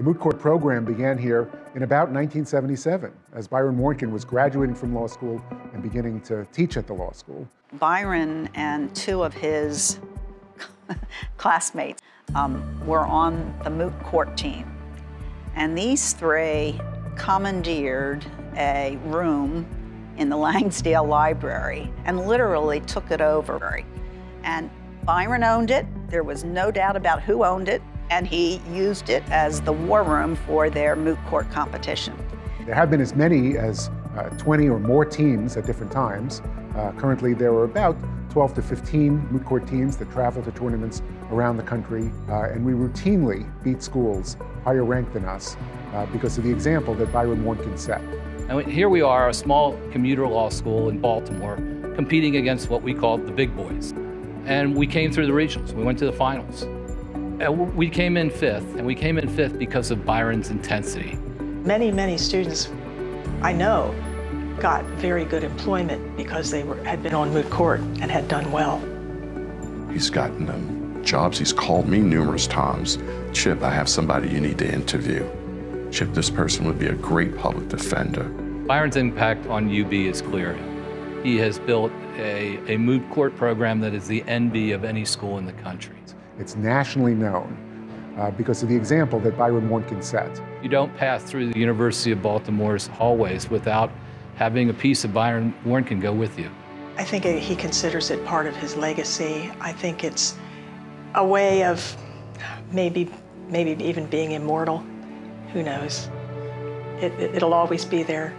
The moot court program began here in about 1977 as Byron Warnken was graduating from law school and beginning to teach at the law school. Byron and two of his classmates um, were on the moot court team. And these three commandeered a room in the Langsdale Library and literally took it over. And Byron owned it. There was no doubt about who owned it. And he used it as the war room for their moot court competition. There have been as many as uh, 20 or more teams at different times. Uh, currently, there are about 12 to 15 moot court teams that travel to tournaments around the country, uh, and we routinely beat schools higher ranked than us uh, because of the example that Byron Warnken set. And here we are, a small commuter law school in Baltimore, competing against what we called the big boys. And we came through the regionals. We went to the finals. Uh, and we came in fifth, and we came in fifth because of Byron's intensity. Many, many students I know got very good employment because they were, had been on moot court and had done well. He's gotten them jobs. He's called me numerous times. Chip, I have somebody you need to interview. Chip, this person would be a great public defender. Byron's impact on UB is clear. He has built a, a moot court program that is the envy of any school in the country. It's nationally known uh, because of the example that Byron Warnken set. You don't pass through the University of Baltimore's hallways without having a piece of Byron Warnken go with you. I think he considers it part of his legacy. I think it's a way of maybe, maybe even being immortal. Who knows? It, it, it'll always be there.